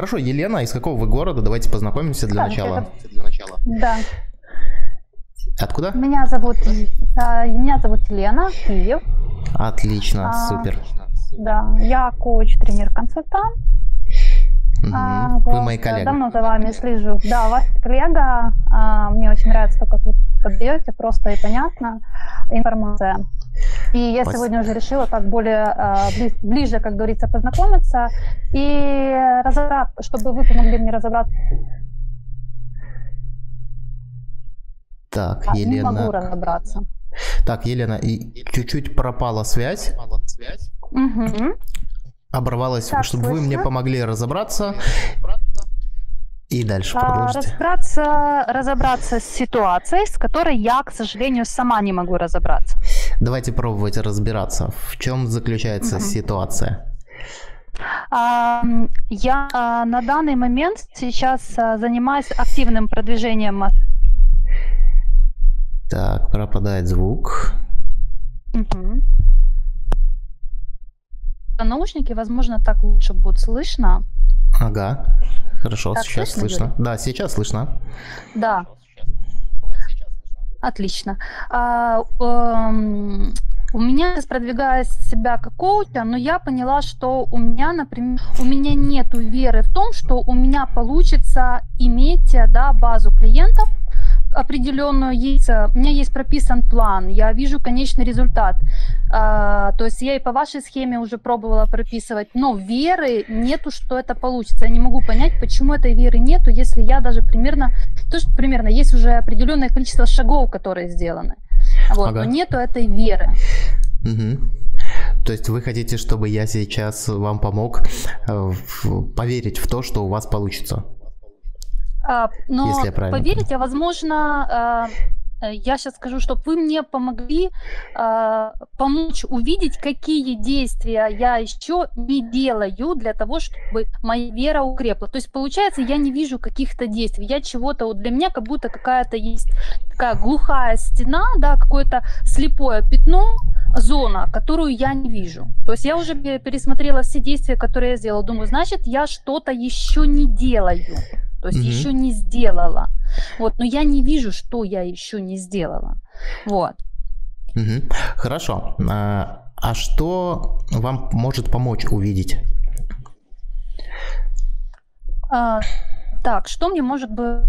Хорошо, Елена, из какого вы города? Давайте познакомимся для Да, начала. это- Да. Откуда? Меня зовут, а, меня зовут Лена, Киев. Отлично, А, супер. Да, я коуч, тренер, консультант. Мгм. А, Вы вот, мои коллеги. Давно за вами слежу. Да, ваш коллега. а, Мне очень нравится то, как вы подаете, просто и понятно информация. И я Спасибо. сегодня уже решила так более а, бли- ближе, как говорится, познакомиться и разобраться, чтобы вы помогли мне разобраться. Так, А, Не могу Елена. разобраться. Так, Елена, и чуть-чуть пропала связь, Мгм. оборвалась, Так, чтобы вы мне слышно? помогли разобраться. И дальше А, продолжите. разобраться, разобраться с ситуацией, с которой я, к сожалению, сама не могу разобраться. Давайте пробовать разбираться. В чем заключается Мгм. ситуация? Я а, на данный момент сейчас а, занимаюсь активным продвижением. Так, пропадает звук. Мгм. Наушники, возможно, так лучше будет слышно. Ага. Хорошо, Так, сейчас слышно, слышно. Да, сейчас слышно. Да. Отлично. А, эм, у меня сейчас продвигаю себя как коуча, но я поняла, что у меня, например, у меня нету веры в том, что у меня получится иметь да, базу клиентов определенную есть, у меня есть прописан план, я вижу конечный результат. А, то есть я и по вашей схеме уже пробовала прописывать, но веры нету, что это получится. Я не могу понять, почему этой веры нету, если я даже примерно, то что примерно есть уже определенное количество шагов, которые сделаны. Вот, Ага. но нету этой веры. Мгм. То есть вы хотите, чтобы я сейчас вам помог э, в- поверить в то, что у вас получится? А, но Если я правильно поверите, возможно, а, э, я сейчас скажу, чтобы вы мне помогли а, помочь увидеть, какие действия я еще не делаю для того, чтобы моя вера укрепла. То есть, получается, я не вижу каких-то действий. Я чего-то, вот для меня как будто какая-то есть такая глухая стена, да, какое-то слепое пятно, зона, которую я не вижу. То есть я уже пе- пересмотрела все действия, которые я сделала. Думаю, значит, я что-то еще не делаю. То есть Мгм. еще не сделала. Вот, но я не вижу, что я еще не сделала. Вот. Мгм. Хорошо. А, а что вам может помочь увидеть? А, так, что мне может быть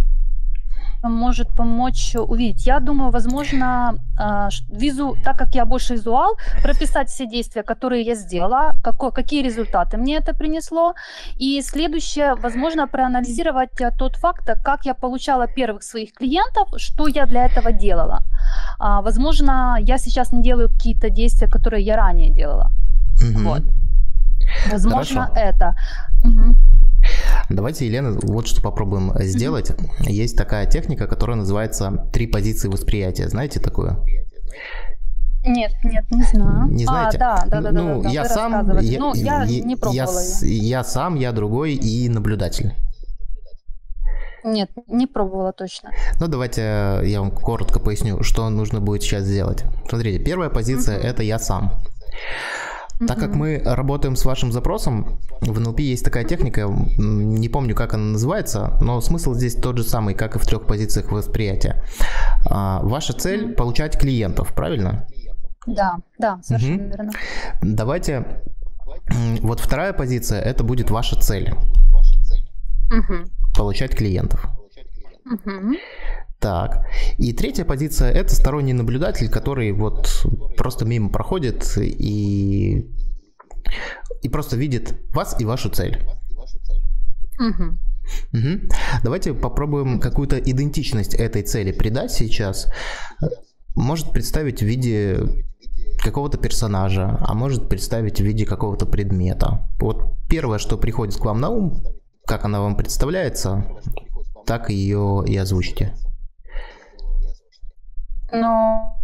может помочь увидеть. Я думаю, возможно, а, визу, так как я больше визуал, прописать все действия, которые я сделала, како- какие результаты мне это принесло. И следующее, возможно, проанализировать а, тот факт, а, как я получала первых своих клиентов, что я для этого делала. А, Возможно, я сейчас не делаю какие-то действия, которые я ранее делала. Мгм. Вот. Возможно, Хорошо. это. Мгм. Давайте, Елена, вот что попробуем сделать. Есть такая техника, которая называется «три позиции восприятия». Знаете такую? Нет, нет, не знаю. Не знаете? А, да, да, да, да, ну, да, я вы сам, рассказывали. ну, я, я- не я пробовала с- я сам, я другой и наблюдатель. Нет, не пробовала точно. Ну, давайте э, я вам коротко поясню, что нужно будет сейчас сделать. Смотрите, первая позиция Мгм. это я сам. Так как мы работаем с вашим запросом, в НЛП есть такая техника, не помню, как она называется, но смысл здесь тот же самый, как и в трех позициях восприятия. А, Ваша цель получать клиентов, правильно? Да, да, совершенно Мгм. верно. Давайте, вот вторая позиция, это будет ваша цель, Мгм. получать клиентов. Мгм. Так, и третья позиция это сторонний наблюдатель, который вот просто мимо проходит и, и просто видит вас и вашу цель. Мгм. Мгм. Давайте попробуем какую-то идентичность этой цели придать сейчас. Может представить в виде какого-то персонажа, а может представить в виде какого-то предмета. Вот первое, что приходит к вам на ум, как она вам представляется, так ее и озвучите. Но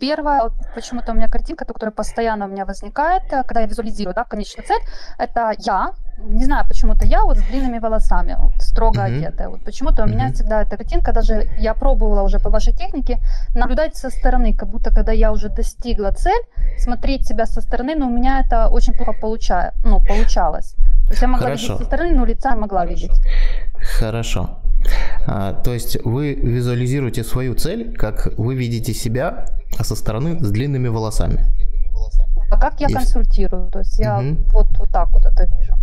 первое, вот почему-то у меня картинка, которая постоянно у меня возникает, э, когда я визуализирую, да, конечную цель, это я, не знаю, почему-то я вот с длинными волосами, вот, строго Мгм. одетая. Вот почему-то у меня всегда эта картинка, даже я пробовала уже по вашей технике, наблюдать со стороны, как будто когда я уже достигла цель, смотреть себя со стороны, но у меня это очень плохо получая, ну, получалось. То есть я могла Хорошо. видеть со стороны, но лица могла видеть. Хорошо. А, то есть вы визуализируете свою цель, как вы видите себя со стороны с длинными волосами. А как я И... консультирую? То есть я угу. вот, вот так вот это вижу.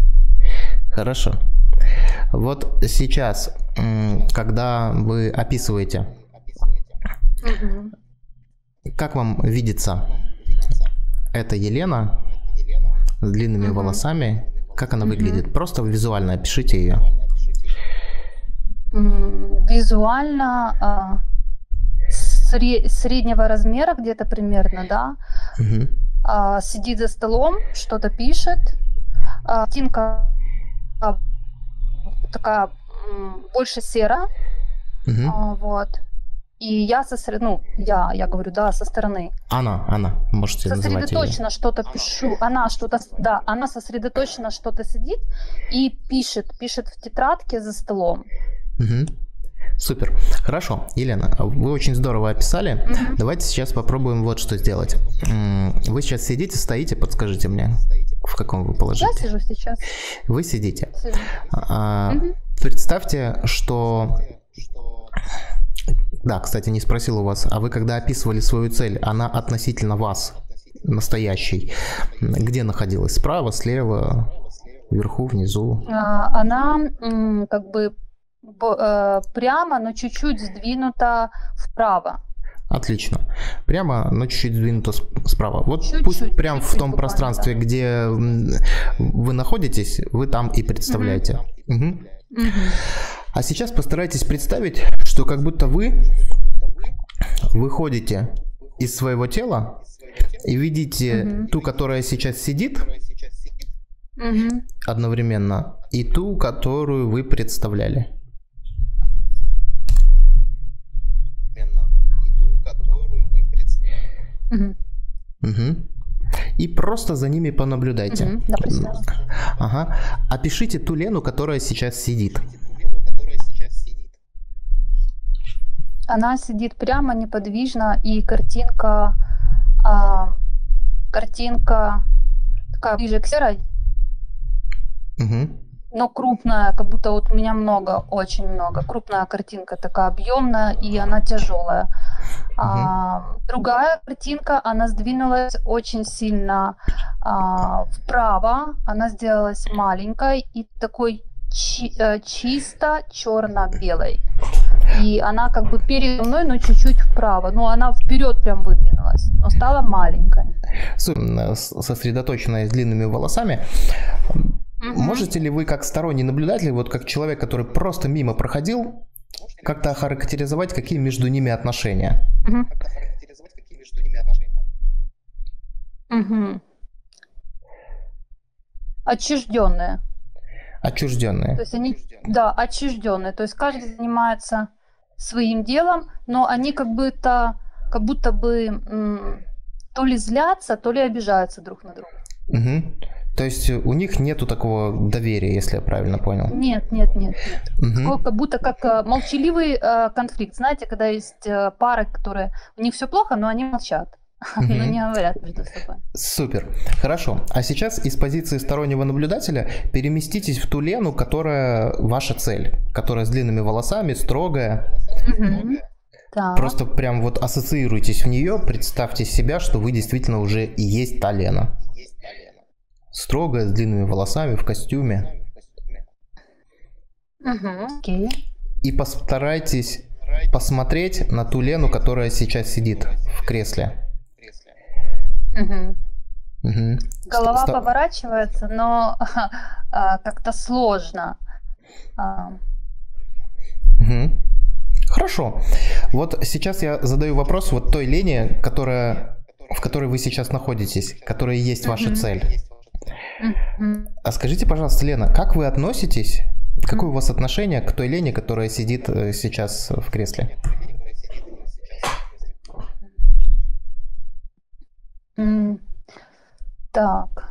Хорошо. Вот сейчас, когда вы описываете, угу. как вам видится эта Елена с длинными угу. волосами? Как она угу. выглядит? Просто визуально опишите ее. Визуально а, среднего размера где-то примерно, да. Угу. А, сидит за столом, что-то пишет. А, Тинка а, такая больше сера. Угу. А, вот. И я сосред... ну, я, я говорю, да, со стороны. Она, она, можете Сосредоточенно что-то пишу, она что-то, да, она сосредоточенно что-то сидит и пишет, пишет в тетрадке за столом. Угу. Супер. Хорошо, Елена, вы очень здорово описали. Угу. Давайте сейчас попробуем вот что сделать. Вы сейчас сидите, стоите, подскажите мне, в каком вы положении? Я сижу сейчас. Вы сидите. Сижу. А, угу. Представьте, что... Да, кстати, не спросил у вас, а вы когда описывали свою цель, она относительно вас, настоящей, где находилась? Справа, слева, вверху, внизу? А, она как бы прямо, но чуть-чуть сдвинуто вправо. Отлично. Прямо, но чуть-чуть сдвинуто справа. Вот чуть-чуть, пусть прямо в том пространстве, да. где вы находитесь, вы там и представляете. Угу. Угу. Угу. А сейчас постарайтесь представить, что как будто вы выходите из своего тела и видите угу. ту, которая сейчас сидит угу. одновременно, и ту, которую вы представляли. Угу. Угу. И просто за ними понаблюдайте. Угу, ага. Опишите ту Лену, которая сейчас сидит. Она сидит прямо, неподвижно, и картинка, а, картинка такая ближе к серой. Угу но крупная, как будто вот у меня много, очень много. Крупная картинка такая объемная, и она тяжелая. Угу. А, другая картинка, она сдвинулась очень сильно а, вправо, она сделалась маленькой и такой чи- э, чисто черно-белой. И она как бы передо мной, но чуть-чуть вправо. Ну, она вперед прям выдвинулась, но стала маленькой. Сосредоточенная с длинными волосами. Можете ли вы, как сторонний наблюдатель, вот как человек, который просто мимо проходил, как-то охарактеризовать, какие между ними отношения? Угу. Угу. Отчужденные. Отчужденные. То есть они, да, отчужденные. То есть каждый занимается своим делом, но они как будто, как будто бы м, то ли злятся, то ли обижаются друг на друга. Угу. То есть у них нету такого доверия, если я правильно понял? Нет, нет, нет. нет. Угу. Как будто как э, молчаливый э, конфликт. Знаете, когда есть э, пары, которые у них все плохо, но они молчат. Угу. Но не говорят между собой. Супер. Хорошо. А сейчас из позиции стороннего наблюдателя переместитесь в ту Лену, которая ваша цель, которая с длинными волосами, строгая. Угу. Так. Просто прям вот ассоциируйтесь в нее, представьте себя, что вы действительно уже и есть та Лена строгая, с длинными волосами, в костюме. Угу, окей. И постарайтесь посмотреть на ту Лену, которая сейчас сидит в кресле. Угу. Угу. Голова Ст- поворачивается, но а, как-то сложно. А. Угу. Хорошо. Вот сейчас я задаю вопрос вот той Лене, которая, в которой вы сейчас находитесь, которая есть ваша угу. цель. А скажите, пожалуйста, Лена, как вы относитесь, какое у вас отношение к той Лене, которая сидит э, сейчас в кресле? Так.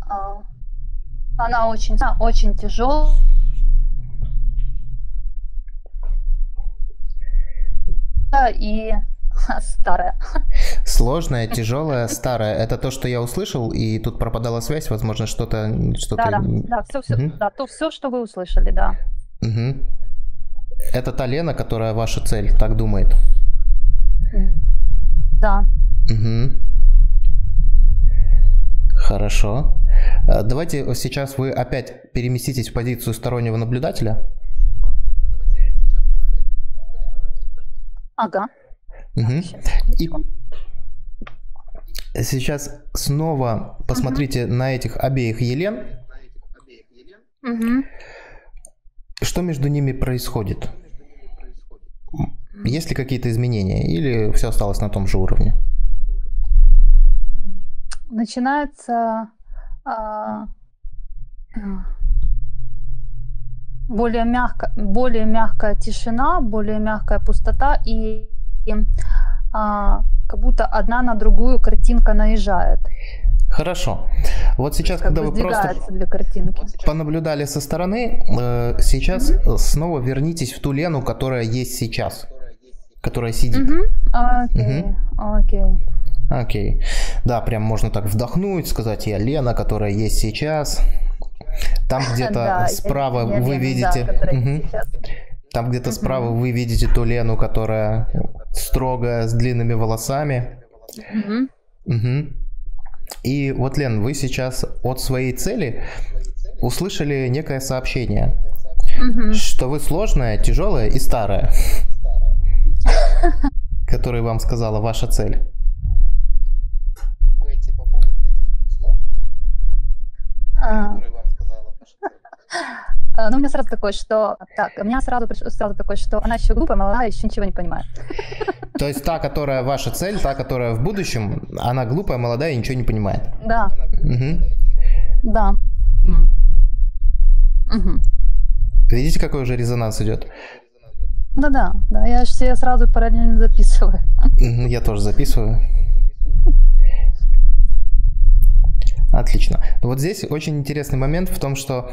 А, она очень, очень тяжелая. И старая. Сложная, тяжелая, старая. Это то, что я услышал, и тут пропадала связь, возможно, что-то... что Да, да, да, все, все, угу. да, то все, что вы услышали, да. Угу. Это та Лена, которая ваша цель, так думает? Да. Угу. Хорошо. Э, давайте сейчас вы опять переместитесь в позицию стороннего наблюдателя. Ага. Угу. И сейчас снова посмотрите угу. на этих обеих Елен. Угу. Что между ними происходит? Есть ли какие-то изменения или все осталось на том же уровне? начинается а, более, мягко, более мягкая тишина, более мягкая пустота и, и а, как будто одна на другую картинка наезжает. Хорошо. Вот сейчас, как когда вы просто две картинки. понаблюдали со стороны, э, сейчас mm-hmm. снова вернитесь в ту Лену, которая есть сейчас, которая сидит. Окей, окей. Окей. Да, прям можно так вдохнуть, сказать, я Лена, которая есть сейчас. Там где-то справа вы видите... Там где-то справа вы видите ту Лену, которая строгая, с длинными волосами. И вот, Лен, вы сейчас от своей цели услышали некое сообщение, что вы сложная, тяжелая и старая, которое вам сказала ваша цель. А. А, ну, у меня сразу такое, что... Так, у меня сразу, сразу такое, что она еще глупая, молодая, еще ничего не понимает. То есть та, которая ваша цель, та, которая в будущем, она глупая, молодая и ничего не понимает? Да. Угу. Да. Угу. Видите, какой уже резонанс идет? Да-да, да, я все сразу параллельно записываю. Я тоже записываю. Отлично. Но вот здесь очень интересный момент в том, что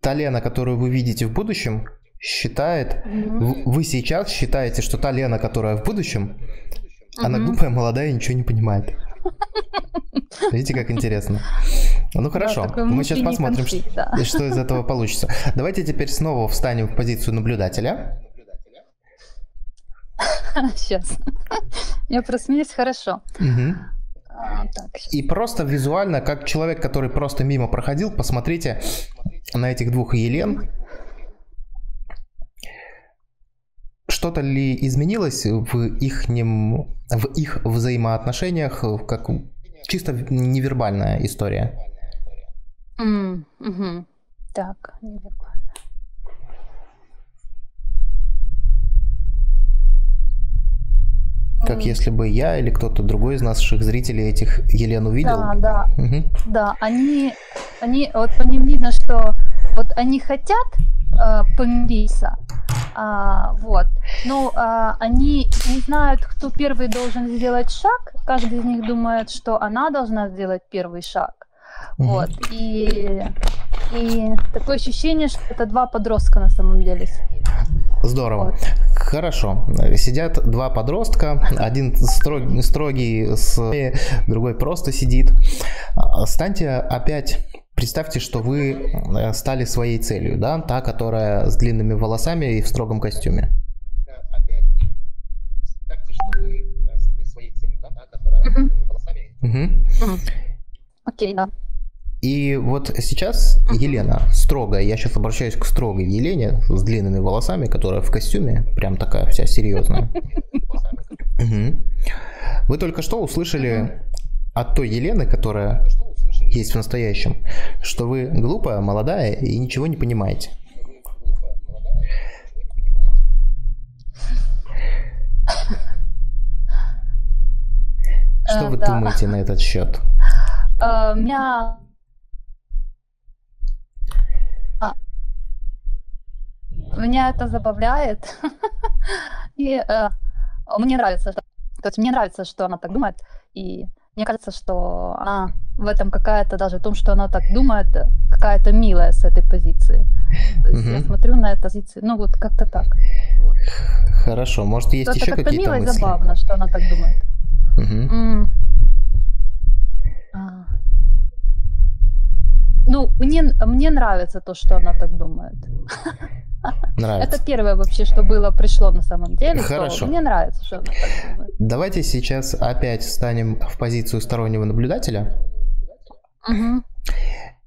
та Лена, которую вы видите в будущем, считает, mm-hmm. вы сейчас считаете, что та Лена, которая в будущем, mm-hmm. она глупая, молодая и ничего не понимает. Видите, как интересно. Ну хорошо, да, мы сейчас посмотрим, конфликт, что, да. что из этого получится. Давайте теперь снова встанем в позицию наблюдателя. Сейчас. Я просмеюсь хорошо. Угу. И просто визуально, как человек, который просто мимо проходил, посмотрите на этих двух Елен. Что-то ли изменилось в их, в их взаимоотношениях, как чисто невербальная история? Mm, угу. Так, невербально. Как если бы я или кто-то другой из наших зрителей этих Елен увидел. Да, да. Угу. Да, они, они, вот по ним видно, что вот они хотят э, помириться, а, вот, но а, они не знают, кто первый должен сделать шаг. Каждый из них думает, что она должна сделать первый шаг. Угу. Вот, и, и такое ощущение, что это два подростка на самом деле. Здорово. Вот. Хорошо. Сидят два подростка, один строг, строгий, с, другой просто сидит. Станьте опять Представьте, что вы э, стали своей целью, да, та, которая с длинными волосами и в строгом костюме. Окей, да. И вот сейчас Елена строгая, я сейчас обращаюсь к строгой Елене с длинными волосами, которая в костюме, прям такая вся серьезная. Вы только что услышали от той Елены, которая есть в настоящем, что вы глупая, молодая и ничего не понимаете. Что вы думаете на этот счет? Э, меня Меня это забавляет. И э, мне нравится, что... То есть мне нравится, что она так думает. И мне кажется, что она в этом какая-то, даже в том, что она так думает, какая-то милая с этой позиции. То есть угу. я смотрю на эту позицию, ну вот как-то так. Вот. Хорошо, может есть еще какие-то мысли? Это мило и забавно, что она так думает. Угу. А. Ну, мне, мне нравится то, что она так думает. Нравится. Это первое вообще, что было, пришло на самом деле. Хорошо. Мне нравится, что она так думает. Давайте сейчас опять встанем в позицию стороннего наблюдателя. Угу.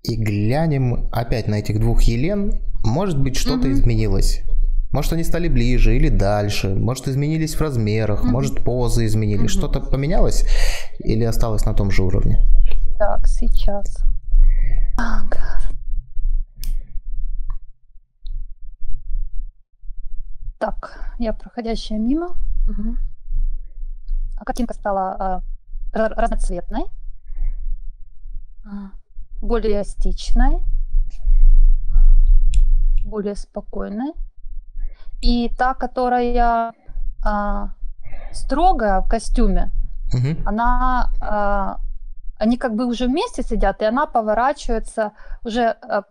И глянем опять на этих двух Елен. Может быть, что-то угу. изменилось. Может, они стали ближе или дальше. Может, изменились в размерах. Mm-hmm. Может, позы изменились. Mm-hmm. Что-то поменялось или осталось на том же уровне? Так, сейчас. Так, я проходящая мимо. Угу. А картинка стала э, разноцветной, более стичной, более спокойной. И та, которая а, строгая в костюме, угу. она, а, они как бы уже вместе сидят, и она поворачивается, уже а,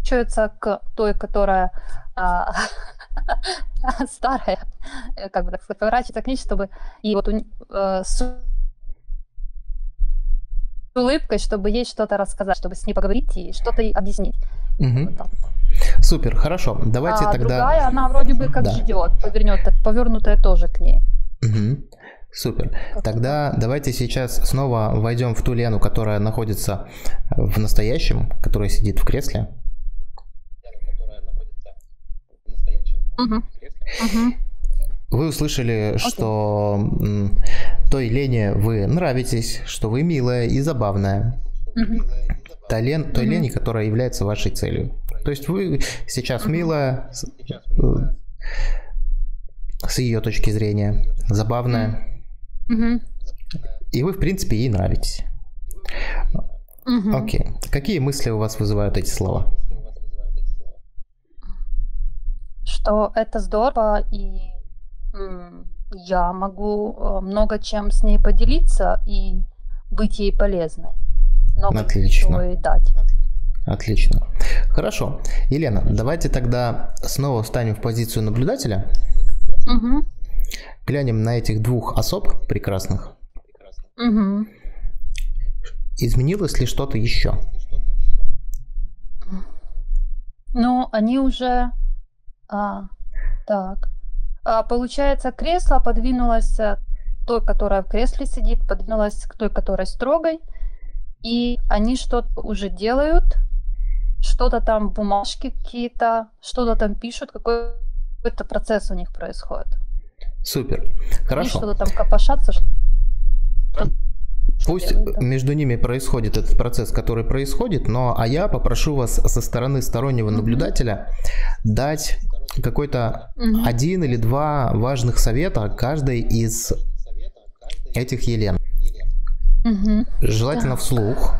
поворачивается к той, которая а, старая, как бы так сказать, поворачивается к ней, чтобы и вот у, а, с улыбкой, чтобы ей что-то рассказать, чтобы с ней поговорить и что-то ей объяснить. Угу. Вот Супер, хорошо. Давайте а тогда. Другая, она вроде бы как да. ждет, повернет, повернутая тоже к ней. Угу. Супер. Тогда давайте сейчас снова войдем в ту Лену, которая находится в настоящем, которая сидит в кресле. Угу. Угу. Вы услышали, okay. что той Лене вы нравитесь, что вы милая и забавная. Угу. Та Лен, той угу. Лене, которая является вашей целью. То есть вы сейчас милая, с, с ее точки зрения, забавная. Угу. И вы, в принципе, ей нравитесь. Угу. Окей. Какие мысли у вас вызывают эти слова? Что это здорово, и я могу э, много чем с ней поделиться и быть ей полезной. Много Отлично. ей дать. Отлично. Хорошо. Елена, давайте тогда снова встанем в позицию наблюдателя. Угу. Глянем на этих двух особ прекрасных. Угу. Изменилось ли что-то еще? Ну, они уже... А, так. А, получается, кресло подвинулось той, которая в кресле сидит, подвинулась к той, которая строгой. И они что-то уже делают, что-то там, бумажки какие-то, что-то там пишут, какой-то процесс у них происходит. Супер. Хорошо. Они что-то там копошатся. Пусть делают, между ними происходит этот процесс, который происходит, но а я попрошу вас со стороны стороннего наблюдателя mm-hmm. дать какой-то mm-hmm. один или два важных совета каждой из этих Елен. Mm-hmm. Желательно да. вслух.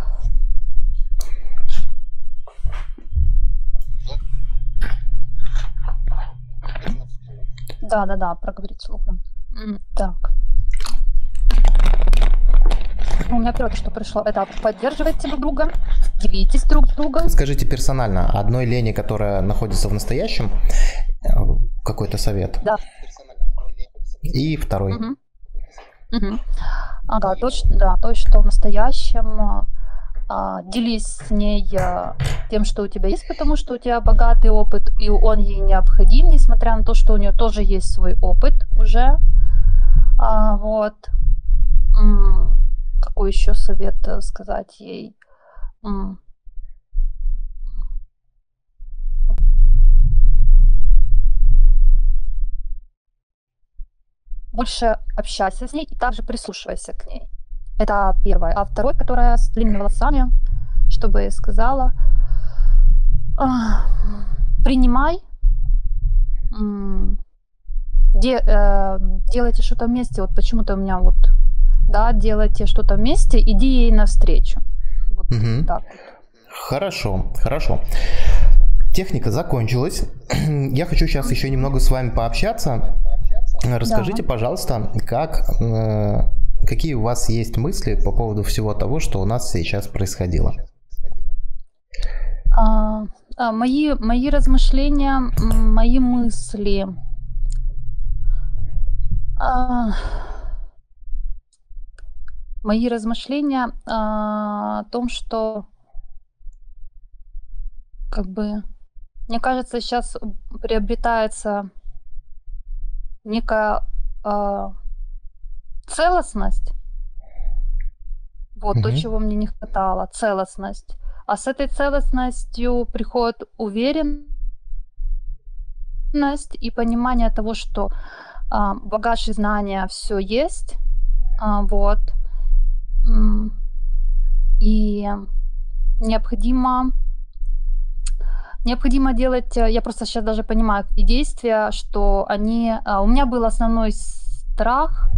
Да, да, да, проговорить вслух. Так. У меня первое, что пришло, это поддерживайте друг друга, делитесь друг с другом. Скажите персонально, одной Лене, которая находится в настоящем, э, какой-то совет? Да. И второй. Угу. Угу. Ага, точно, да, то, что в настоящем а, делись с ней а, тем, что у тебя есть, потому что у тебя богатый опыт, и он ей необходим, несмотря на то, что у нее тоже есть свой опыт уже. А, вот. Какой еще совет э, сказать ей? Больше общайся с ней и также прислушивайся к ней. Это первое. А второй, которая с длинными волосами, чтобы сказала, принимай, де, э, делайте что-то вместе. Вот почему-то у меня вот да, делайте что-то вместе, иди ей навстречу. Угу. так Хорошо, хорошо. Техника закончилась. Я хочу сейчас еще немного с вами пообщаться. Расскажите, да. пожалуйста, как, э, какие у вас есть мысли по поводу всего того, что у нас сейчас происходило? А, а, мои, мои размышления, мои мысли. А, мои размышления а, о том, что как бы, мне кажется, сейчас приобретается некая а, целостность. Вот то, Мгм. чего мне не хватало, целостность. А с этой целостностью приходит уверенность и понимание того, что а, багаж и знания все есть, а, вот. И необходимо необходимо делать, э, я просто сейчас даже понимаю, какие действия, что они... а, У меня был основной страх,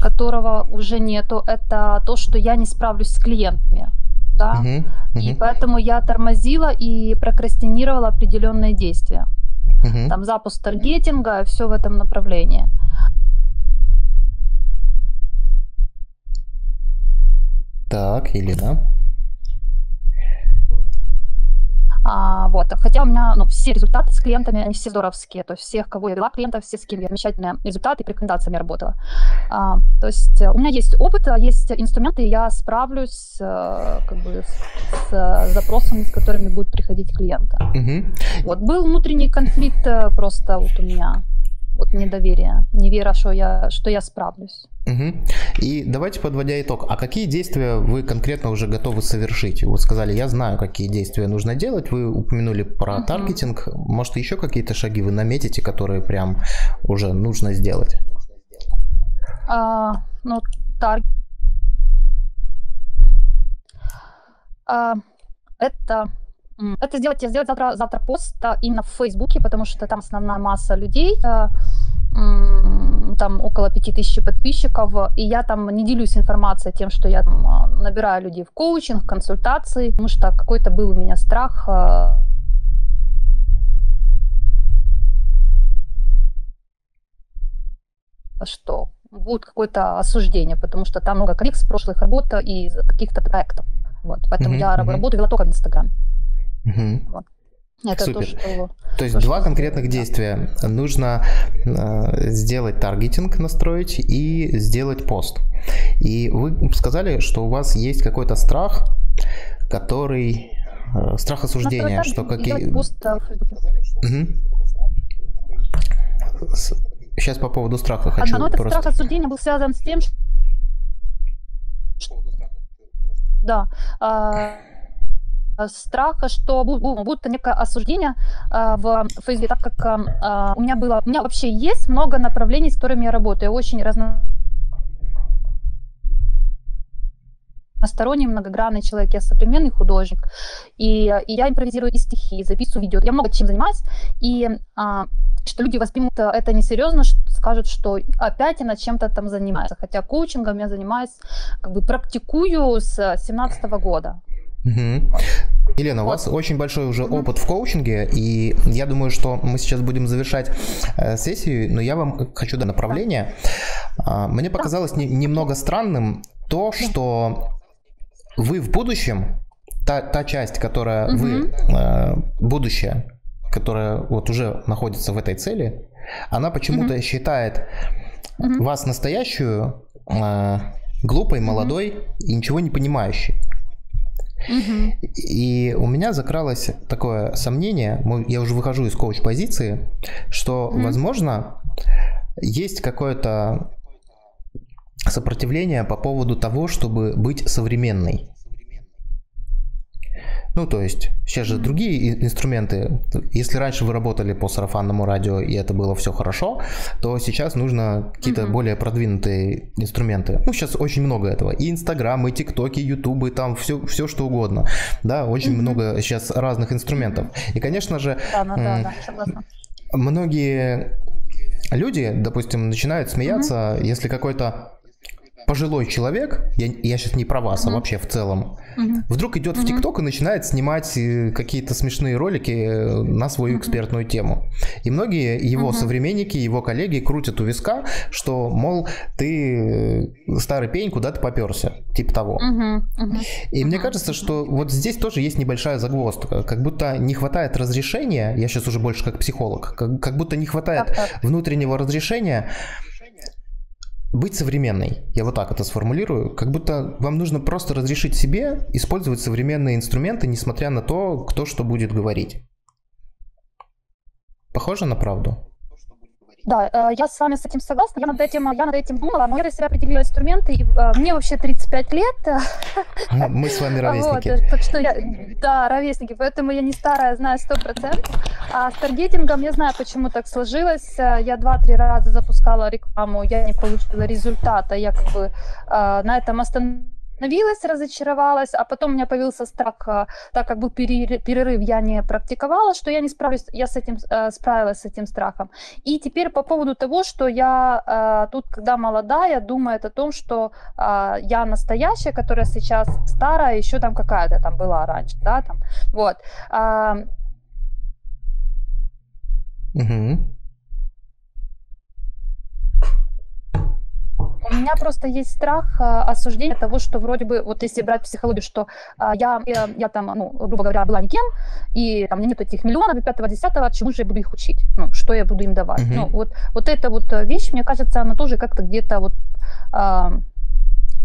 которого уже нету, это то, что я не справлюсь с клиентами, да, Мгм, и мгм, поэтому я тормозила и прокрастинировала определенные действия. мгм. Там запуск таргетинга, все в этом направлении. Так, Елена. А, вот. Хотя у меня ну, все результаты с клиентами, они все здоровские. То есть всех, кого я вела клиентов, все с кем я замечательные результаты, по рекомендациям я работала. А, то есть у меня есть опыт, а есть инструменты, и я справлюсь э, как бы с, с запросами, с которыми будут приходить клиенты. Мгм. Вот был внутренний конфликт э, просто вот у меня. Вот недоверие, не вера, что я, что я справлюсь. Мгм. И давайте подводя итог. А какие действия вы конкретно уже готовы совершить? Вы сказали, я знаю, какие действия нужно делать. Вы упомянули про Мгм. таргетинг. Может, еще какие-то шаги вы наметите, которые прям уже нужно сделать? А, ну, таргет. А, это, это сделать, сделать завтра, завтра пост именно в Фейсбуке, потому что там основная масса людей, м, там около 5000 подписчиков, и я там не делюсь информацией тем, что я там набираю людей в коучинг, консультации, потому что какой-то был у меня страх а, что будет какое-то осуждение, потому что там много коллег с прошлых работ и каких-то проектов. Вот, поэтому Мгм, я мгм. работу вела только в Инстаграме. Мгм. Это Супер. то, что... То есть То, два что конкретных да. действия. Нужно э, сделать таргетинг, настроить и сделать пост. И вы сказали, что у вас есть какой-то страх, который... э, страх осуждения, что какие... Пост э, в Фейсбуке. Сейчас по поводу страха хочу А, но этот просто... страх осуждения был связан с тем, что... Да. а, страха, что бу- бу- будет некое осуждение а, в Фейсбуке, так как а, у меня было, у меня вообще есть много направлений, с которыми я работаю, очень разно разносторонний, многогранный человек, я современный художник, и, и я импровизирую и стихи, и записываю видео, я много чем занимаюсь, и а, что люди воспримут э, это несерьезно, скажут, что опять она чем-то там занимается, хотя коучингом я занимаюсь, как бы практикую с 17 года. Мгм. Елена, у вас очень большой уже опыт в коучинге, и я думаю, что мы сейчас будем завершать э, сессию, но я вам хочу дать направление. А, Мне показалось не- немного странным то, что вы в будущем, та, та часть, которая вы, Мгм. э, будущее, которая вот уже находится в этой цели, она почему-то считает Мгм. вас настоящую э, глупой, молодой и ничего не понимающей. Мгм. И у меня закралось такое сомнение, я уже выхожу из коуч-позиции, что, Мгм. возможно, есть какое-то сопротивление по поводу того, чтобы быть современной. Ну, то есть, сейчас же другие и- инструменты. Если раньше вы работали по сарафанному радио, и это было все хорошо, то сейчас нужно какие-то Мгм. более продвинутые инструменты. Ну, сейчас очень много этого. И Инстаграм, и ТикТоки, Ютубы, там все, все что угодно. Да, очень Мгм. много сейчас разных инструментов. И, конечно же, Да, да, да, М. да, согласна. многие люди, допустим, начинают смеяться, если какой-то пожилой человек, я, я сейчас не про вас, а Мгм. вообще в целом, Мгм. вдруг идет в Мгм. ТикТок и начинает снимать э, какие-то смешные ролики э, на свою Мгм. экспертную тему. И многие его Мгм. современники, его коллеги крутят у виска, что, мол, ты э, старый пень, куда ты поперся, типа того. Мгм. Мгм. И мне Мгм. кажется, что вот здесь тоже есть небольшая загвоздка. Как будто не хватает разрешения, я сейчас уже больше как психолог, как, как будто не хватает так. внутреннего разрешения быть современной. Я вот так это сформулирую. Как будто вам нужно просто разрешить себе использовать современные инструменты, несмотря на то, кто что будет говорить. Похоже на правду? Да, э, я с вами с этим согласна. Я над этим, я над этим думала, но я для себя определила инструменты. И, э, мне вообще 35 лет. Мы с вами ровесники. Вот, так что я, да, ровесники, поэтому я не старая, знаю 100%. А с таргетингом я знаю, почему так сложилось. Я два-три раза запускала рекламу, я не получила результата. Я как бы э, на этом остановилась остановилась, разочаровалась, а потом у меня появился страх, а, так как был перерыв, я не практиковала, что я не справлюсь, я с этим э, справилась с этим страхом. И теперь по поводу того, что я э, тут, когда молодая, думает о том, что э, я настоящая, которая сейчас старая, еще там какая-то там была раньше, да, там, вот. Угу. У меня просто есть страх а, осуждения того, что вроде бы, вот если брать психологию, что а, я, я, я там, ну, грубо говоря, была никем, и там нет этих миллионов и пятого, десятого, чему же я буду их учить? Ну, что я буду им давать? Uh-huh. Ну, вот, вот эта вот вещь, мне кажется, она тоже как-то где-то вот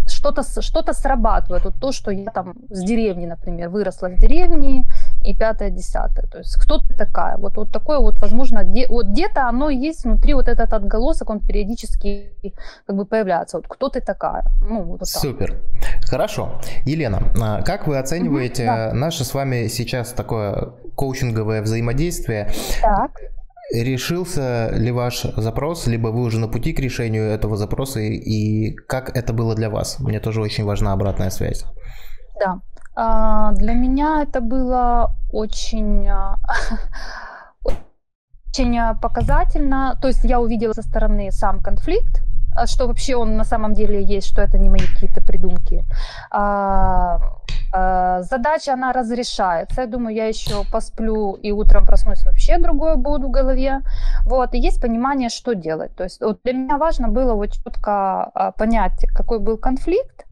что-то что срабатывает. Вот то, что я там с деревни, например, выросла в деревне, и пятое, десятое. То есть кто ты такая? Вот, вот такое вот, возможно, где, вот где-то оно есть внутри, вот этот отголосок, он периодически как бы появляется. Вот кто ты такая? Ну, вот Супер. Хорошо. Елена, а как вы оцениваете угу, да. наше с вами сейчас такое коучинговое взаимодействие? Так решился ли ваш запрос, либо вы уже на пути к решению этого запроса, и как это было для вас? Мне тоже очень важна обратная связь. Да, а, для меня это было очень а, очень показательно. То есть я увидела со стороны сам конфликт, а что вообще он на самом деле есть, что это не мои какие-то придумки. А, а, задача, она разрешается. Я думаю, я еще посплю и утром проснусь, вообще другое буду в голове. Вот, и есть понимание, что делать. То есть вот для меня важно было вот четко а, понять, какой был конфликт,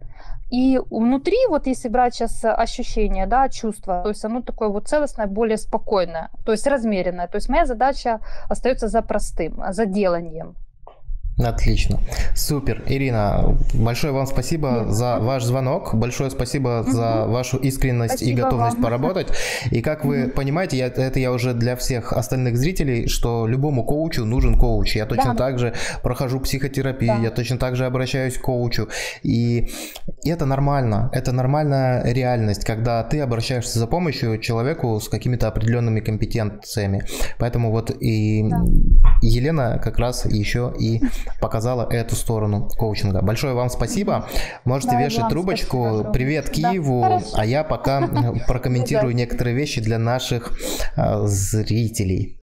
и внутри, вот если брать сейчас ощущение, да, чувство, то есть оно такое вот целостное, более спокойное, то есть размеренное. То есть моя задача остается за простым, за деланием. Отлично. Супер. Ирина, большое вам спасибо за ваш звонок. Большое спасибо за вашу искренность спасибо и готовность вам. поработать. И как вы понимаете, я, это я уже для всех остальных зрителей, что любому коучу нужен коуч. Я точно да. так же прохожу психотерапию, да. я точно так же обращаюсь к коучу. И, и это нормально. Это нормальная реальность, когда ты обращаешься за помощью человеку с какими-то определенными компетенциями. Поэтому вот и да. Елена как раз еще и показала эту сторону коучинга. Большое вам спасибо. Можете да, вешать трубочку. Спасибо. Привет Киеву. Да, а я пока прокомментирую некоторые вещи для наших а, зрителей.